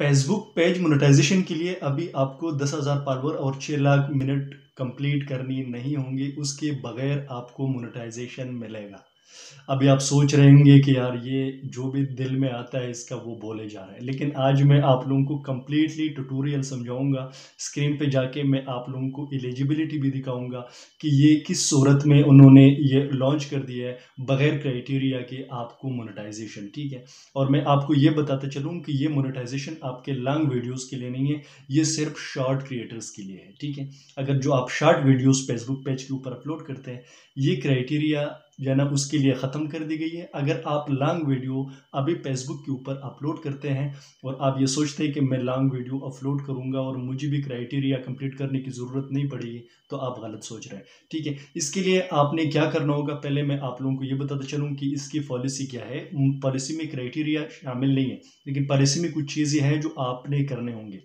Facebook page monetization के लिए अभी आपको दस हज़ार फॉलोअर और छः लाख मिनट कंप्लीट करनी नहीं होंगी, उसके बगैर आपको मोनेटाइजेशन मिलेगा। अभी आप सोच रहे होंगे कि यार ये जो भी दिल में आता है, इसका वो बोले जा रहा है। लेकिन आज मैं आप लोगों को कम्प्लीटली ट्यूटोरियल समझाऊँगा। स्क्रीन पे जाके मैं आप लोगों को एलिजिबिलिटी भी दिखाऊँगा कि ये किस सूरत में उन्होंने ये लॉन्च कर दिया है, बग़ैर क्राइटेरिया के आपको मोनेटाइजेशन ठीक है? और मैं आपको ये बताता चलूँ कि ये मोनेटाइजेशन आपके लॉन्ग वीडियोज़ के लिए नहीं है, ये सिर्फ़ शॉर्ट क्रिएटर्स के लिए है, ठीक है? अगर जो आप शॉर्ट वीडियोज़ फेसबुक पेज के ऊपर अपलोड करते हैं, ये क्राइटेरिया जो है ना, उसके लिए ख़त्म कर दी गई है। अगर आप लॉन्ग वीडियो अभी फेसबुक के ऊपर अपलोड करते हैं और आप ये सोचते हैं कि मैं लॉन्ग वीडियो अपलोड करूँगा और मुझे भी क्राइटेरिया कंप्लीट करने की ज़रूरत नहीं पड़ेगी तो आप गलत सोच रहे हैं। ठीक है, इसके लिए आपने क्या करना होगा? पहले मैं आप लोगों को ये बताता चलूँ कि इसकी पॉलिसी क्या है। पॉलिसी में क्राइटेरिया शामिल नहीं है, लेकिन पॉलिसी में कुछ चीज़ें हैं जो आपने करने होंगे।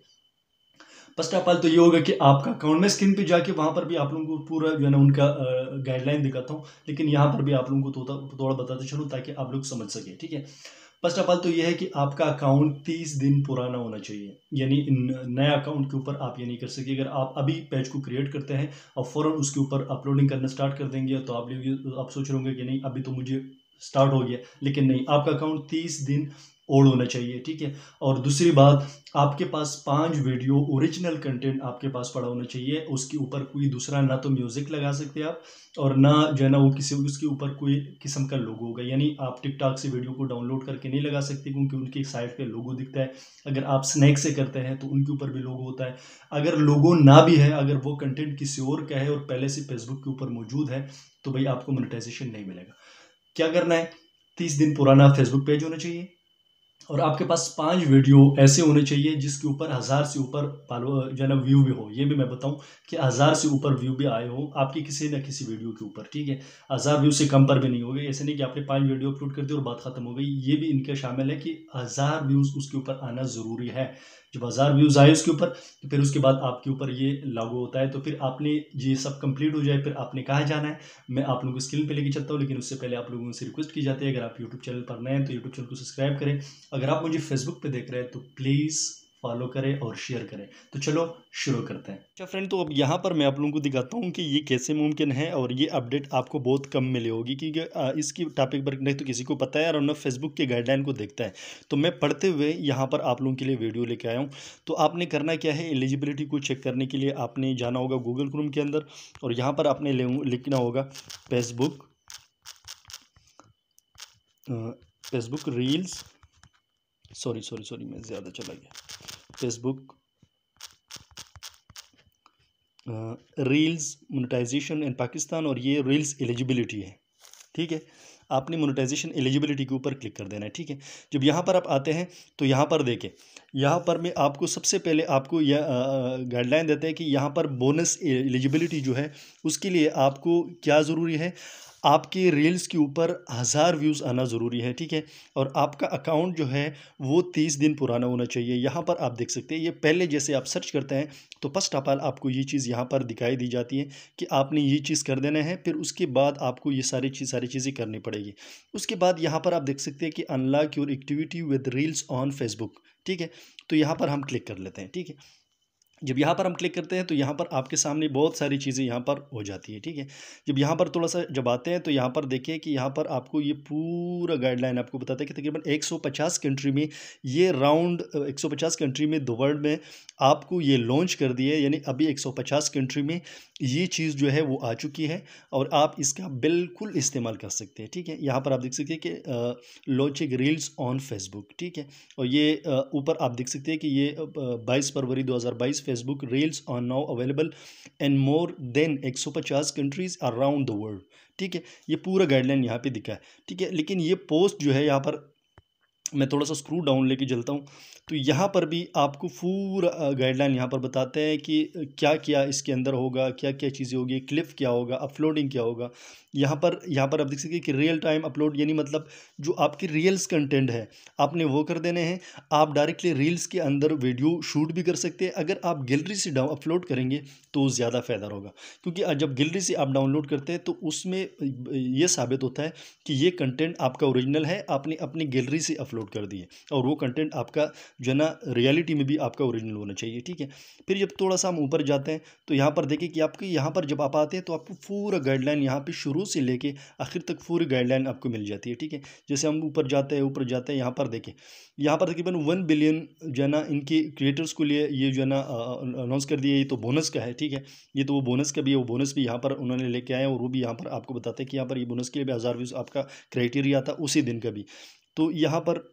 फ़र्स्ट ऑफ़ ऑल तो ये होगा कि आपका अकाउंट में स्क्रीन पे जाके वहाँ पर भी आप लोगों को पूरा जो है ना उनका गाइडलाइन दिखाता हूँ। लेकिन यहाँ पर भी आप लोगों को थोड़ा बताते चलूँ ताकि आप लोग समझ सकें, ठीक है? फ़र्स्ट ऑफ़ ऑल तो ये है कि आपका अकाउंट तीस दिन पुराना होना चाहिए। यानी नया अकाउंट के ऊपर आप ये नहीं कर सके। अगर आप अभी पेज को क्रिएट करते हैं और फ़ौरन उसके ऊपर अपलोडिंग करना स्टार्ट कर देंगे तो आप लोग आप सोच रहे होंगे कि नहीं, अभी तो मुझे स्टार्ट हो गया। लेकिन नहीं, आपका अकाउंट तीस दिन ओल्ड होना चाहिए, ठीक है? और दूसरी बात, आपके पास पाँच वीडियो ओरिजिनल कंटेंट आपके पास पड़ा होना चाहिए, उसके ऊपर कोई दूसरा ना तो म्यूज़िक लगा सकते आप, और ना जो है ना वो किसी, उसके ऊपर कोई किस्म का लोगो होगा। यानी आप टिकटॉक से वीडियो को डाउनलोड करके नहीं लगा सकते, क्योंकि उनकी साइड पे लोगो दिखता है। अगर आप स्नैक से करते हैं तो उनके ऊपर भी लोगो होता है। अगर लोगो ना भी है, अगर वो कंटेंट किसी और का है और पहले से फेसबुक के ऊपर मौजूद है तो भाई आपको मोनिटाइजेशन नहीं मिलेगा। क्या करना है? तीस दिन पुराना फेसबुक पेज होना चाहिए। और आपके पास पाँच वीडियो ऐसे होने चाहिए जिसके ऊपर हज़ार से ऊपर जो है ना व्यू भी हो। ये भी मैं बताऊँ कि हज़ार से ऊपर व्यू भी आए हो आपकी किसी न किसी वीडियो के ऊपर, ठीक है? हज़ार व्यू से कम पर भी नहीं हो गए। ऐसे नहीं कि आपने पाँच वीडियो अपलोड कर दी और बात खत्म हो गई। ये भी इनके शामिल है कि हज़ार व्यूज़ उसके ऊपर आना ज़रूरी है। जब हज़ार व्यूज़ आए उसके ऊपर तो फिर उसके बाद आपके ऊपर ये लागू होता है। तो फिर आपने ये सब कंप्लीट हो जाए, फिर आपने कहाँ जाना है? मैं आप लोगों को स्क्रीन पे लेके चलता हूँ, लेकिन उससे पहले आप लोगों से रिक्वेस्ट की जाती है। अगर आप यूट्यूब चैनल पर नए हैं तो यूट्यूब चैनल को सब्सक्राइब करें। अगर आप मुझे फेसबुक पे देख रहे हैं तो प्लीज़ फॉलो करें और शेयर करें। तो चलो, शुरू करते हैं। अच्छा फ्रेंड तो अब यहाँ पर मैं आप लोगों को दिखाता हूँ कि ये कैसे मुमकिन है और ये अपडेट आपको बहुत कम मिली होगी, क्योंकि इसकी टॉपिक पर नहीं तो किसी को पता है और ना फेसबुक के गाइडलाइन को देखता है। तो मैं पढ़ते हुए यहाँ पर आप लोगों के लिए वीडियो लेके आया हूँ। तो आपने करना क्या है? एलिजिबिलिटी को चेक करने के लिए आपने जाना होगा गूगल क्रोम के अंदर और यहाँ पर आपने लिखना होगा Facebook Facebook reels sorry sorry sorry मैं ज़्यादा चला गया। Facebook reels monetization in Pakistan और ये रील्स एलिजिबिलिटी है। ठीक है? आपने मोनेटाइजेशन एलिजिबिलिटी के ऊपर क्लिक कर देना है, ठीक है? जब यहाँ पर आप आते हैं तो यहाँ पर देखें, यहाँ पर मैं आपको सबसे पहले आपको यह गाइडलाइन देते हैं कि यहाँ पर बोनस एलिजिबिलिटी जो है, उसके लिए आपको क्या ज़रूरी है? आपके रील्स के ऊपर हज़ार व्यूज़ आना ज़रूरी है, ठीक है? और आपका अकाउंट जो है, वो तीस दिन पुराना होना चाहिए। यहाँ पर आप देख सकते हैं, ये पहले जैसे आप सर्च करते हैं तो फ़र्स्ट ऑफ़ ऑल आपको ये चीज़ यहाँ पर दिखाई दी जाती है कि आपने ये चीज़ कर देना है, फिर उसके बाद आपको ये सारी चीज़ सारी चीज़ें करनी पड़ेगी। उसके बाद यहाँ पर आप देख सकते हैं कि unlock your activity with reels on Facebook ठीक है? तो यहाँ पर हम क्लिक कर लेते हैं, ठीक है? जब यहाँ पर हम क्लिक करते हैं तो यहाँ पर आपके सामने बहुत सारी चीज़ें यहाँ पर हो जाती है, ठीक है? जब यहाँ पर थोड़ा सा जब आते हैं तो यहाँ पर देखिए कि यहाँ पर आपको ये पूरा गाइडलाइन आपको बताता है कि तकरीबन 150 कंट्री में ये राउंड 150 कंट्री में दो वर्ल्ड में आपको ये लॉन्च कर दिए यानी अभी 150 कंट्री में ये चीज़ जो है वो आ चुकी है और आप इसका बिल्कुल इस्तेमाल कर सकते हैं, ठीक है? यहाँ पर आप देख सकते हैं कि लॉन्चिंग रील्स ऑन फेसबुक ठीक है? और ये ऊपर आप देख सकते हैं कि ये बाईस फरवरी दो हज़ार बाईस Facebook reels are now available in more than 150 countries around the world ठीक है? ये पूरा गाइडलाइन यहाँ पे दिखा है। ठीक है? लेकिन ये पोस्ट जो है यहाँ पर मैं थोड़ा सा स्क्रू डाउन लेके चलता हूँ। तो यहाँ पर भी आपको पूरा गाइडलाइन यहाँ पर बताते हैं कि क्या क्या इसके अंदर होगा क्या क्या चीज़ें होगी क्लिप क्या होगा अपलोडिंग क्या होगा। यहाँ पर यहाँ पर आप देख सकते कि रियल टाइम अपलोड यानी मतलब जो आपकी रील्स कंटेंट है, आपने वो कर देने हैं। आप डायरेक्टली रील्स के अंदर वीडियो शूट भी कर सकते हैं। अगर आप गैलरी से डाउन अपलोड करेंगे तो ज़्यादा फ़ायदा होगा। क्योंकि जब गैलरी से आप डाउनलोड करते हैं तो उसमें ये साबित होता है कि ये कंटेंट आपका ओरिजिनल है, आपने अपनी गैलरी से अपलोड कर दिए और वो कंटेंट आपका जो है ना रियलिटी में भी आपका ओरिजिनल होना चाहिए, ठीक है? फिर जब थोड़ा सा हम ऊपर जाते हैं तो यहाँ पर देखें कि आपके यहाँ पर जब आप आते हैं तो आपको पूरा गाइडलाइन यहाँ पर शुरू से लेके आखिर तक पूरी गाइडलाइन आपको मिल जाती है, ठीक है? जैसे हम ऊपर जाते हैं, ऊपर जाते हैं, यहाँ पर देखें यहाँ पर तकरीबन वन बिलियन जो है ना, इनके क्रिएटर्स को लिए ये जो है ना अनाउंस कर दिया, ये तो बोनस का है, ठीक है? ये तो वो बोनस का भी है, वो बोनस भी यहाँ पर उन्होंने लेके आए और वो भी यहाँ पर आपको बताते हैं कि यहाँ पर ये बोनस के लिए भी हज़ार व्यूज़ आपका क्राइटेरिया था उसी दिन का भी। तो यहाँ पर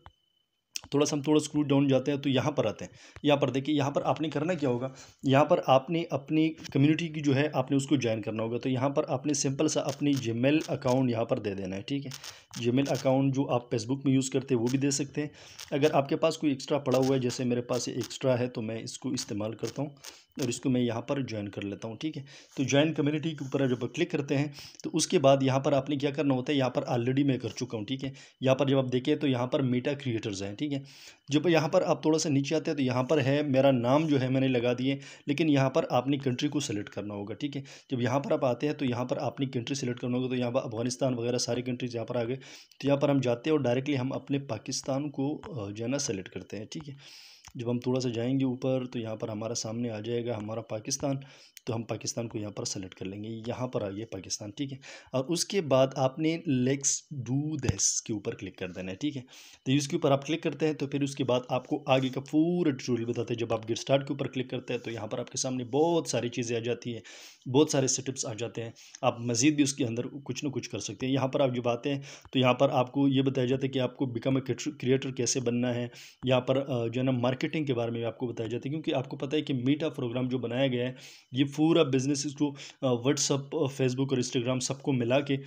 थोड़ा सा हम थोड़ा स्क्रू डाउन जाते हैं तो यहाँ पर आते हैं। यहाँ पर देखिए, यहाँ पर आपने करना क्या होगा? यहाँ पर आपने अपनी कम्युनिटी की जो है, आपने उसको ज्वाइन करना होगा। तो यहाँ पर आपने सिंपल सा अपनी जीमेल अकाउंट यहाँ पर दे देना है, ठीक है? जीमेल अकाउंट जो आप फेसबुक में यूज़ करते हैं, वो भी दे सकते हैं। अगर आपके पास कोई एक्स्ट्रा पड़ा हुआ है, जैसे मेरे पास एक्स्ट्रा है तो मैं इसको इस्तेमाल करता हूँ। और इसको मैं यहाँ पर ज्वाइन कर लेता हूँ ठीक है तो ज्वाइन कम्युनिटी के ऊपर जब क्लिक करते हैं तो उसके बाद यहाँ पर आपने क्या करना होता है यहाँ पर ऑलरेडी मैं कर चुका हूँ ठीक है यहाँ पर जब आप देखें तो यहाँ पर मीटा क्रिएटर्स हैं ठीक है जब यहाँ पर आप थोड़ा सा नीचे आते हैं तो यहाँ पर है मेरा नाम जो है मैंने लगा दिए लेकिन यहाँ पर आपने कंट्री को सेलेक्ट करना होगा ठीक है जब यहाँ पर आप आते हैं तो यहाँ पर आपने कंट्री सेलेक्ट करना होगा तो यहाँ पर अफ़गानिस्तान वगैरह सारी कंट्रीज़ यहाँ पर आ गए तो यहाँ पर हम जाते हैं और डायरेक्टली हम अपने पाकिस्तान को जो है ना सेलेक्ट करते हैं ठीक है जब हम थोड़ा सा जाएँगे ऊपर तो यहाँ पर हमारा सामने आ जाएगा हमारा पाकिस्तान तो हम पाकिस्तान को यहाँ पर सेलेक्ट कर लेंगे। यहाँ पर आ गया पाकिस्तान, ठीक है? और उसके बाद आपने लेट्स डू दिस के ऊपर क्लिक कर देना है, ठीक है? तो इसके ऊपर आप क्लिक करते हैं तो फिर उसके बाद आपको आगे का पूरा ट्यूटोरियल बताते हैं। जब आप गेट स्टार्ट के ऊपर क्लिक करते हैं तो यहाँ पर आपके सामने बहुत सारी चीज़ें आ जाती हैं, बहुत सारे सेटअप्स आ जाते हैं। आप मज़ीद भी उसके अंदर कुछ ना कुछ कर सकते हैं। यहाँ पर आप जब आते हैं तो यहाँ पर आपको ये बताया जाता है कि आपको बिकम ए क्रिएटर कैसे बनना है। यहाँ पर जो है ना मार्केटिंग के बारे में आपको बताया जाता है, क्योंकि आपको पता है कि मीटा प्रोग्राम जो बनाया गया है, ये पूरा बिज़नेस को व्हाट्सअप फेसबुक और इंस्टाग्राम सबको मिला के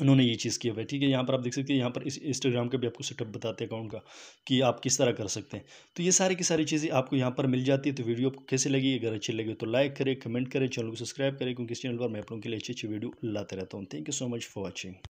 उन्होंने ये चीज़ किया हुआ है। ठीक है, यहाँ पर आप देख सकते हैं, यहाँ पर इस इंस्टाग्राम का भी आपको सेटअप बताते हैं अकाउंट का कि आप किस तरह कर सकते हैं। तो ये सारी की सारी चीज़ें आपको यहाँ पर मिल जाती है तो वीडियो आपको कैसे लगी, अगर अच्छी लगे तो लाइक करें कमेंट करें, चैनल को सब्सक्राइब करें, क्योंकि इस चैनल पर मैं अपनों के लिए अच्छी अच्छी वीडियो लाते रहता हूँ। Thank you so much for watching